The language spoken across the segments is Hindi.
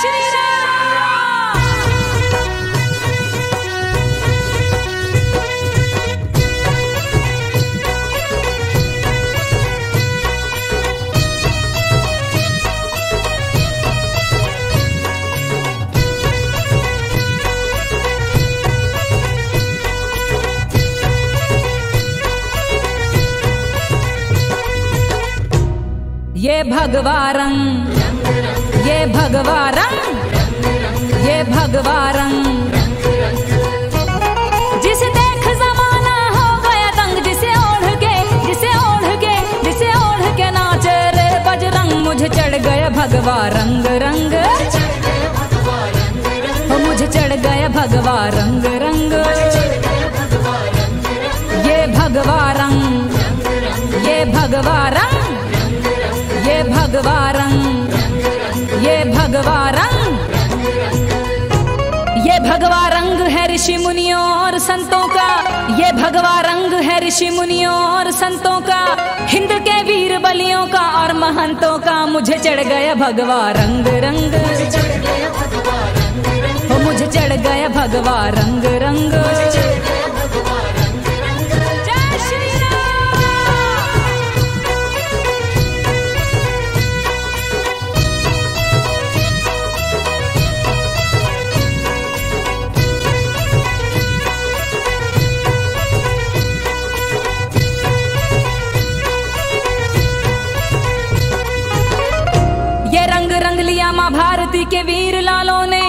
Shitty ये भगवा रंग ये भगवा रंग ये भगवा रंग जिसे देख जमाना हो गया दंग, जिसे ओढ़ के जिसे ओढ़ के जिसे ओढ़ के नाचे रे बजरंग, मुझे चढ़ गया भगवा रंग। रंग मुझे चढ़ गया भगवा रंग। रंग ये भगवा रंग ये भगवा रंग भगवा रंग ये भगवा रंग ये भगवा रंग है ऋषि मुनियों और संतों का। ये भगवा रंग है ऋषि मुनियों और संतों का। हिंद के वीर बलियों का और महंतों का। मुझे चढ़ गया भगवा रंग। रंग मुझे चढ़ गया भगवा रंग रंग। रंग लिया माँ भारती के वीर लालों ने।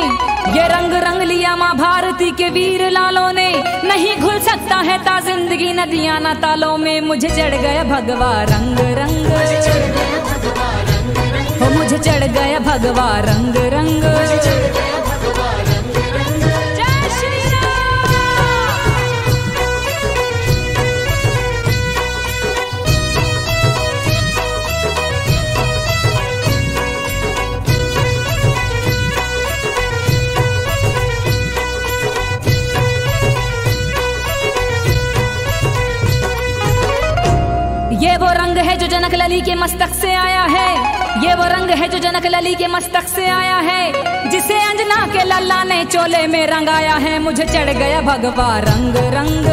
ये रंग रंग लिया माँ भारती के वीर लालों ने। नहीं घुल सकता है ता ज़िंदगी नदिया ना तालों में। मुझे चढ़ गया भगवा रंग रंग। मुझे चढ़ गया भगवा रंग रंग। ये वो रंग है जो जनक लली के मस्तक से आया है। ये वो रंग है जो जनक लली के मस्तक से आया है। जिसे अंजना के लल्ला ने चोले में रंगाया है। मुझे चढ़ गया भगवा रंग रंग।